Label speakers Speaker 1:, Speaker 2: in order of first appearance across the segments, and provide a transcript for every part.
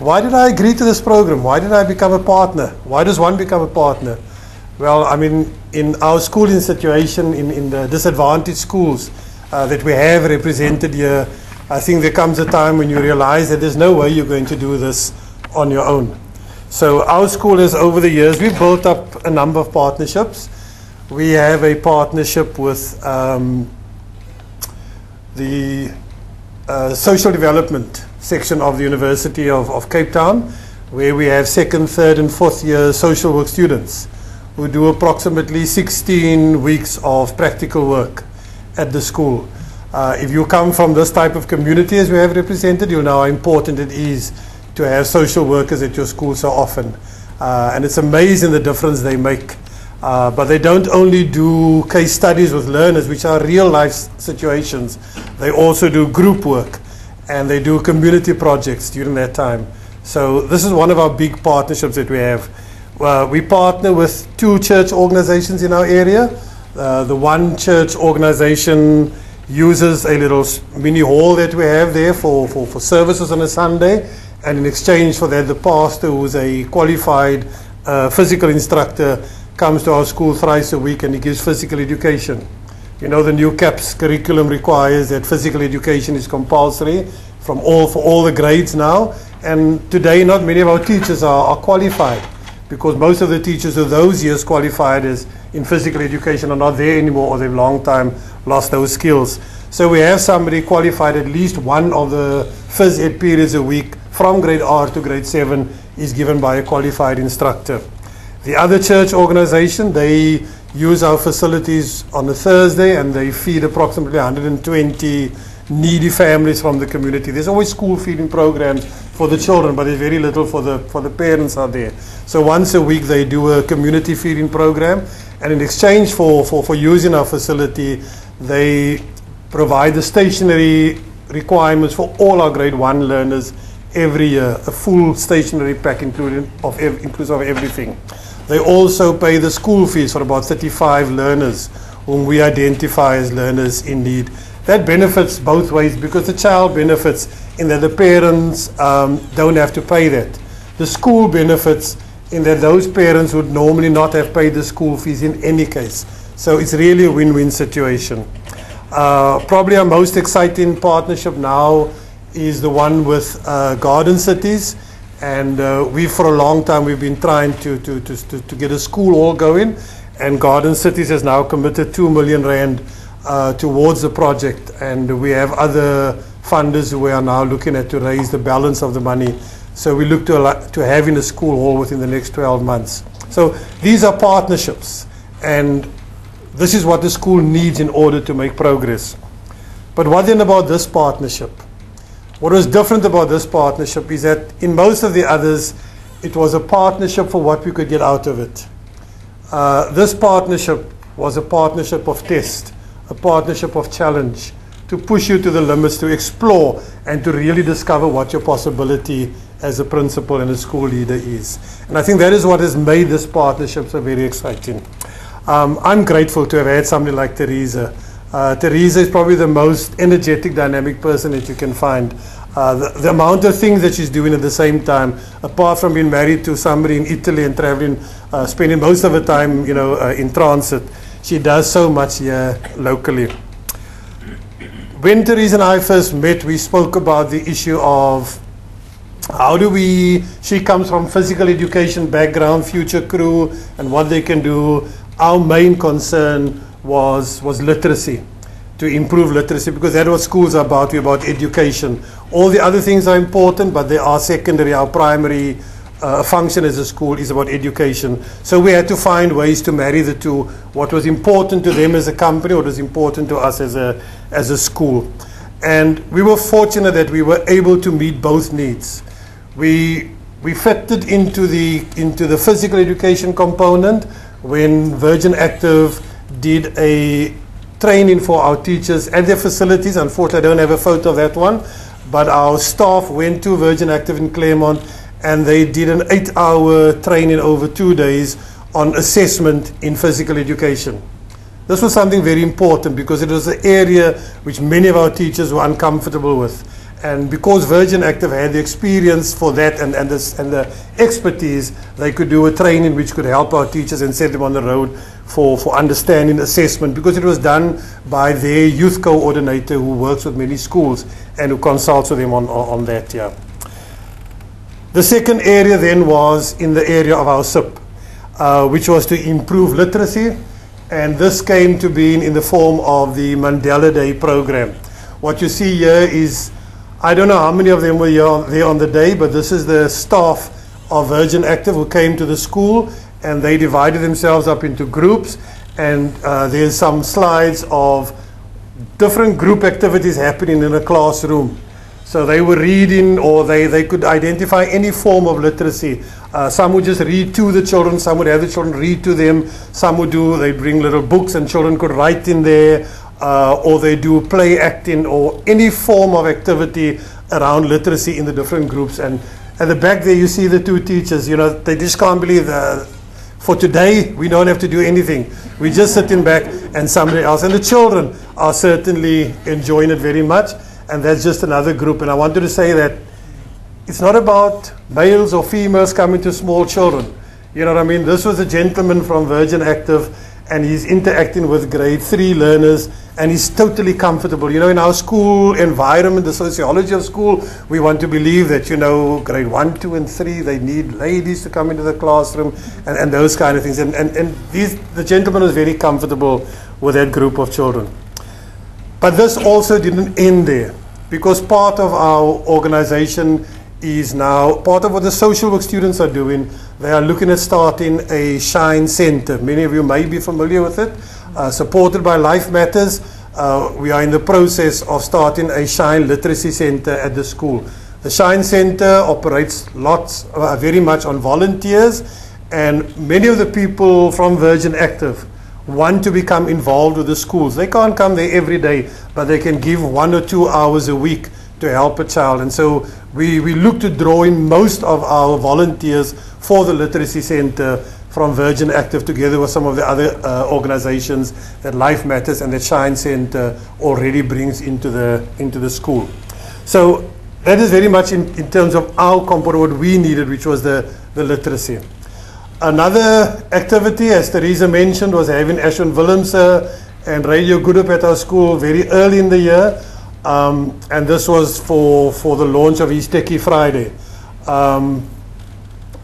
Speaker 1: Why did I agree to this program? Why did I become a partner? Why does one become a partner? Well, I mean, in our schooling situation, in, in the disadvantaged schools uh, that we have represented here, I think there comes a time when you realize that there's no way you're going to do this on your own. So our school has, over the years, we've built up a number of partnerships. We have a partnership with um, the uh, social development section of the University of, of Cape Town, where we have second, third, and fourth year social work students who do approximately 16 weeks of practical work at the school. Uh, if you come from this type of community as we have represented, you'll know how important it is to have social workers at your school so often. Uh, and it's amazing the difference they make. Uh, but they don't only do case studies with learners, which are real life situations, they also do group work and they do community projects during that time. So, this is one of our big partnerships that we have. Uh, we partner with two church organizations in our area. Uh, the one church organization uses a little mini hall that we have there for, for, for services on a Sunday. And in exchange for that, the pastor, who's a qualified uh, physical instructor, comes to our school thrice a week and he gives physical education. You know, the new CAPS curriculum requires that physical education is compulsory from all, for all the grades now. And today, not many of our teachers are, are qualified because most of the teachers of those years qualified as in physical education are not there anymore or they've long time lost those skills. So we have somebody qualified at least one of the phys ed periods a week from grade R to grade 7 is given by a qualified instructor. The other church organization, they use our facilities on a Thursday and they feed approximately 120 needy families from the community. There's always school feeding programs for the children, but there's very little for the, for the parents out there. So once a week they do a community feeding program and in exchange for, for, for using our facility, they provide the stationery requirements for all our grade one learners every year, a full stationery pack including of inclusive of everything. They also pay the school fees for about 35 learners whom we identify as learners in need. That benefits both ways because the child benefits in that the parents um, don't have to pay that. The school benefits in that those parents would normally not have paid the school fees in any case. So it's really a win win situation. Uh, probably our most exciting partnership now is the one with uh, Garden Cities and uh, we for a long time we've been trying to, to, to, to, get a school all going. And Garden Cities has now committed 2 million rand uh, towards the project. And we have other funders who we are now looking at to raise the balance of the money. So we look to, to having a school hall within the next 12 months. So these are partnerships. And this is what the school needs in order to make progress. But what then about this partnership what was different about this partnership is that in most of the others, it was a partnership for what we could get out of it. Uh, this partnership was a partnership of test, a partnership of challenge, to push you to the limits, to explore, and to really discover what your possibility as a principal and a school leader is. And I think that is what has made this partnership so very exciting. Um, I'm grateful to have had somebody like Teresa uh, Teresa is probably the most energetic, dynamic person that you can find. Uh, the, the, amount of things that she's doing at the same time, apart from being married to somebody in Italy and traveling, uh, spending most of her time, you know, uh, in transit, she does so much here locally. When Teresa and I first met, we spoke about the issue of how do we, she comes from physical education background, future crew, and what they can do. Our main concern was, was literacy, to improve literacy, because that's what schools are about, about education. All the other things are important, but they are secondary. Our primary uh, function as a school is about education. So we had to find ways to marry the two, what was important to them as a company, what was important to us as a, as a school. And we were fortunate that we were able to meet both needs. We, we fitted into the, into the physical education component when Virgin Active did a training for our teachers at their facilities. Unfortunately, I don't have a photo of that one, but our staff went to Virgin Active in Claremont and they did an eight hour training over two days on assessment in physical education. This was something very important because it was an area which many of our teachers were uncomfortable with. And because Virgin Active had the experience for that and, and, this, and the expertise, they could do a training which could help our teachers and set them on the road for, for understanding assessment because it was done by their youth coordinator who works with many schools and who consults with them on, on, on that. Yeah. The second area then was in the area of our SIP, uh, which was to improve literacy. And this came to be in the form of the Mandela Day program. What you see here is I don't know how many of them were there on the day, but this is the staff of Virgin Active who came to the school and they divided themselves up into groups. And uh, there's some slides of different group activities happening in a classroom. So they were reading or they, they could identify any form of literacy. Uh, some would just read to the children, some would have the children read to them, some would do, they bring little books and children could write in there uh, or they do play acting or any form of activity around literacy in the different groups. And at the back there, you see the two teachers. You know, they just can't believe that for today, we don't have to do anything. We're just sitting back and somebody else. And the children are certainly enjoying it very much. And that's just another group. And I wanted to say that it's not about males or females coming to small children. You know what I mean? This was a gentleman from Virgin Active and he's interacting with grade three learners and he's totally comfortable. You know, in our school environment, the sociology of school, we want to believe that, you know, grade one, two, and three, they need ladies to come into the classroom and, and those kind of things. And, and, and these, the gentleman was very comfortable with that group of children. But this also didn't end there because part of our organization is now part of what the social work students are doing. They are looking at starting a Shine Center. Many of you may be familiar with it. Uh, supported by Life Matters, uh, we are in the process of starting a Shine Literacy Center at the school. The Shine Center operates lots, uh, very much on volunteers, and many of the people from Virgin Active want to become involved with the schools. They can't come there every day, but they can give one or two hours a week to help a child. And so we, we look to draw in most of our volunteers for the Literacy Center from Virgin Active together with some of the other uh, organizations that Life Matters and the Shine Center already brings into the, into the school. So that is very much in, in terms of our component, what we needed, which was the, the literacy. Another activity, as Theresa mentioned, was having Ashwin Willems and Radio Good Hope at our school very early in the year. Um, and this was for, for the launch of East Techie Friday. Um,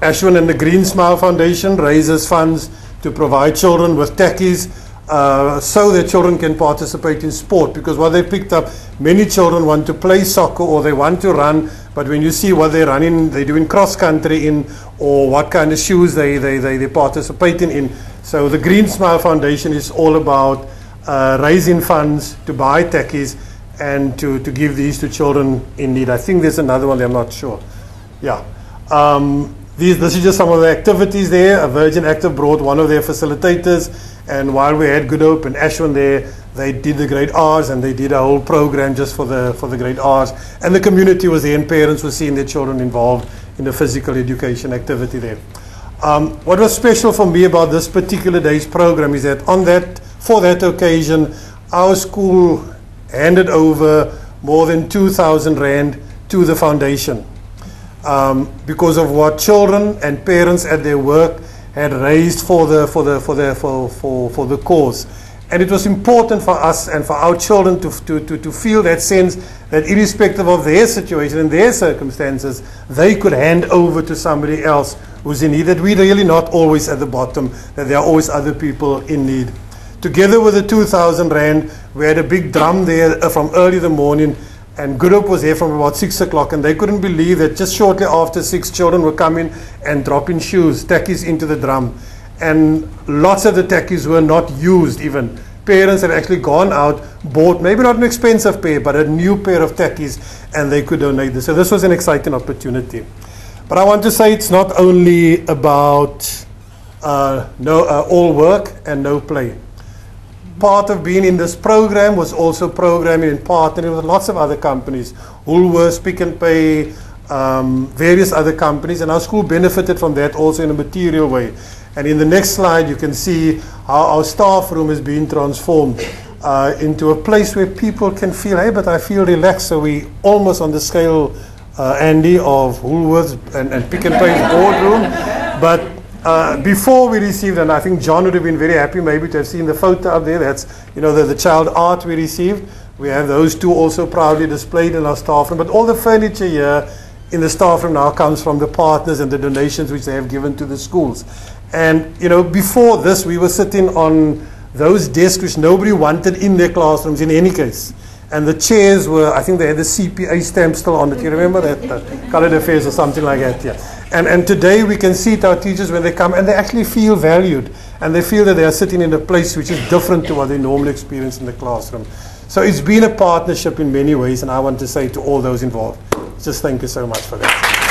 Speaker 1: Ashwin and the Green Smile Foundation raises funds to provide children with techies uh, so that children can participate in sport because what they picked up, many children want to play soccer or they want to run, but when you see what they're running, they're doing cross country in or what kind of shoes they, they, they, they're participating in. So the Green Smile Foundation is all about uh, raising funds to buy techies and to, to give these to children in need. I think there's another one I'm not sure. Yeah. Um, these, this is just some of the activities there. A Virgin Active brought one of their facilitators, and while we had Good Hope and Ashwin there, they did the Grade R's and they did a whole program just for the for the Grade R's. And the community was there, and parents were seeing their children involved in the physical education activity there. Um, what was special for me about this particular day's program is that on that for that occasion, our school handed over more than 2,000 Rand to the foundation um, because of what children and parents at their work had raised for the, for, the, for, the, for, for, for the cause. And it was important for us and for our children to, to, to, to feel that sense that irrespective of their situation and their circumstances, they could hand over to somebody else who's in need, that we're really not always at the bottom, that there are always other people in need. Together with the 2,000 Rand, we had a big drum there uh, from early in the morning, and Hope was there from about 6 o'clock, and they couldn't believe that just shortly after 6, children were coming and dropping shoes, tackies into the drum. And lots of the tackies were not used even. Parents had actually gone out, bought maybe not an expensive pair, but a new pair of tackies, and they could donate this. So this was an exciting opportunity. But I want to say it's not only about uh, no, uh, all work and no play part of being in this program was also programming and partnering with lots of other companies, Woolworths, Pick n Pay, um, various other companies, and our school benefited from that also in a material way. And in the next slide, you can see how our staff room is being transformed. uh, into a place where people can feel, hey, but I feel relaxed. So we almost on the scale, uh, Andy, of Woolworths and, and Pick n Pay's boardroom. But uh, before we received, and I think John would have been very happy maybe to have seen the photo up there. That's, you know, the, the child art we received. We have those two also proudly displayed in our staff room. But all the furniture here in the staff room now comes from the partners and the donations which they have given to the schools. And, you know, before this, we were sitting on those desks which nobody wanted in their classrooms in any case. And the chairs were, I think they had the CPA stamp still on it. You remember that? Uh, colored affairs or something like that, yeah. And, and today we can see it our teachers when they come and they actually feel valued. And they feel that they are sitting in a place which is different to what they normally experience in the classroom. So it's been a partnership in many ways, and I want to say to all those involved, just thank you so much for that.